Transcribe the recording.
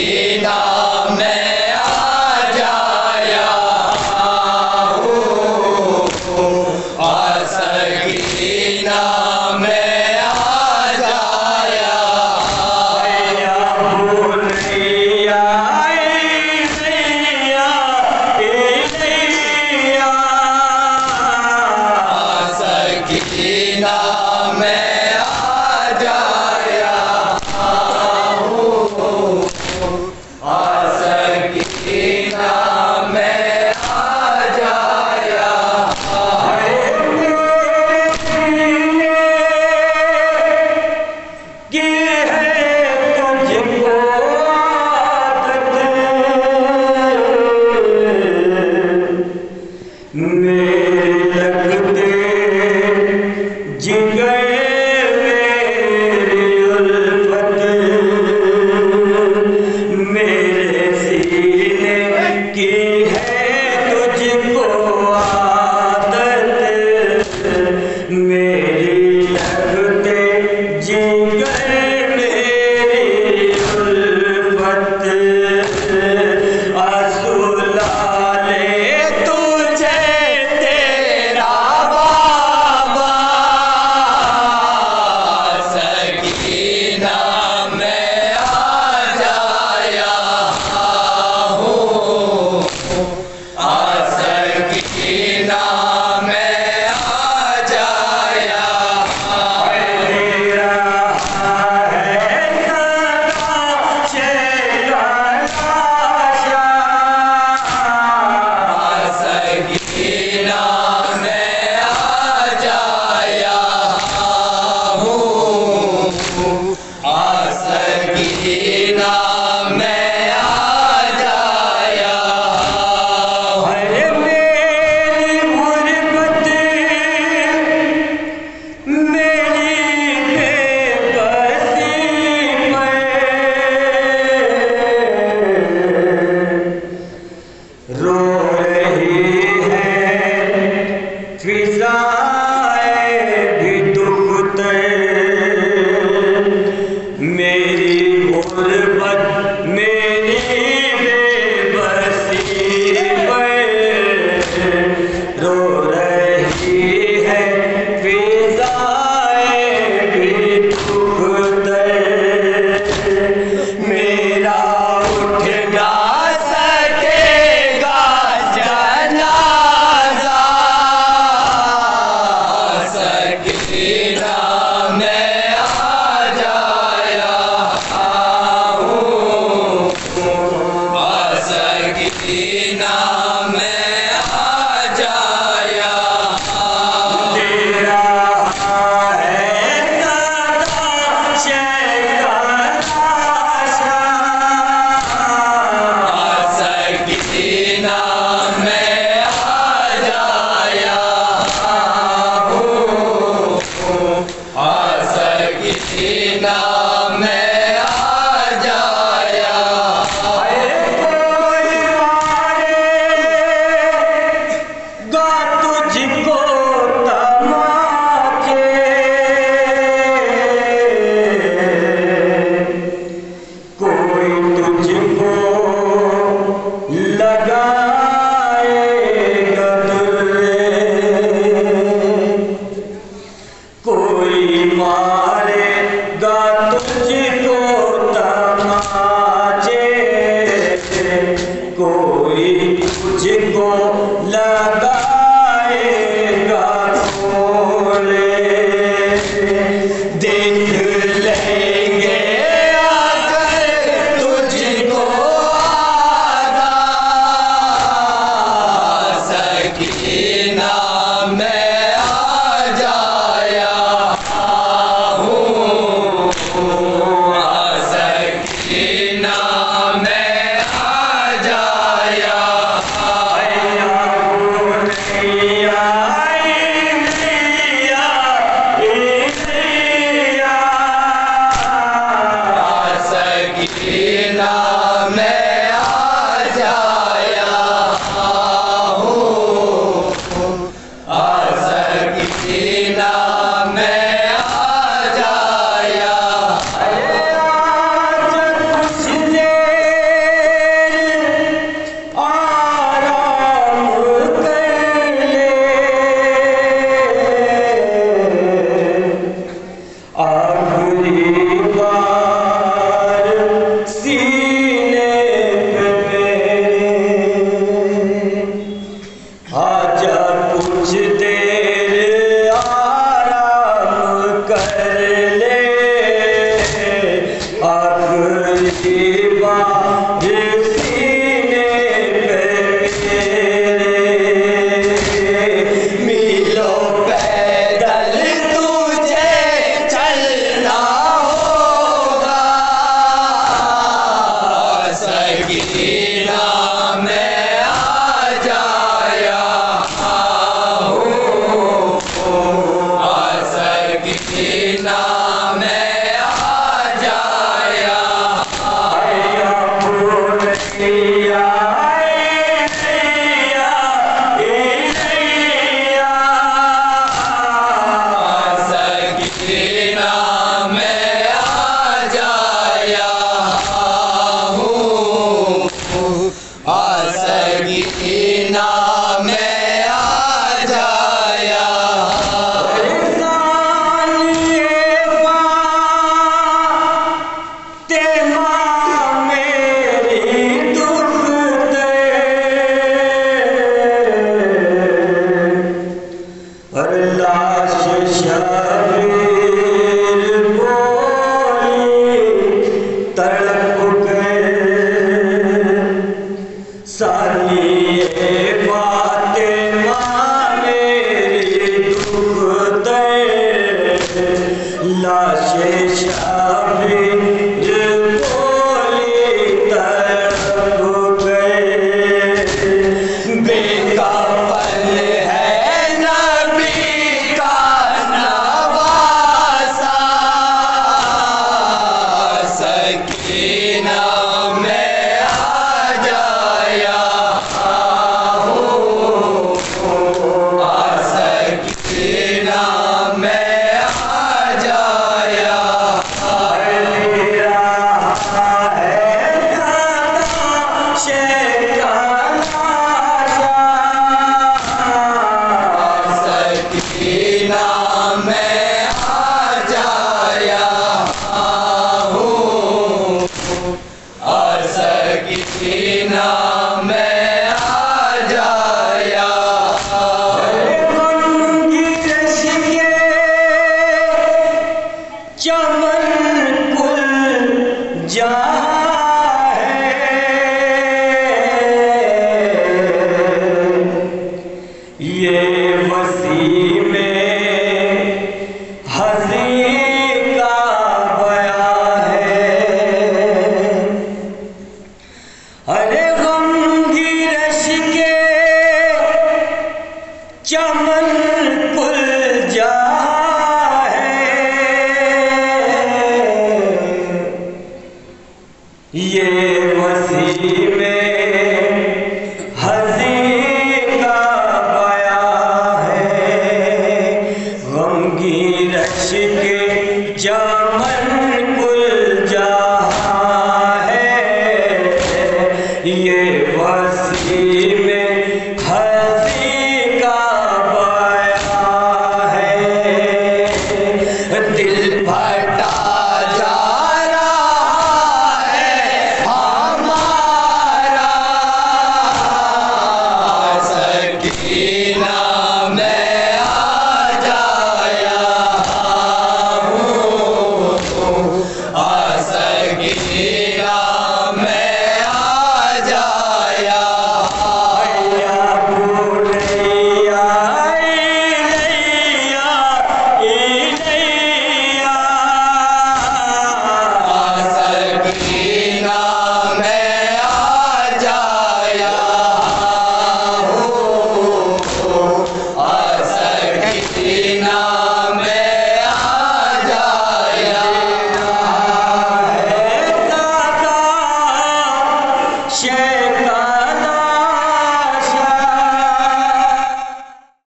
Ida. فينا 祈祷。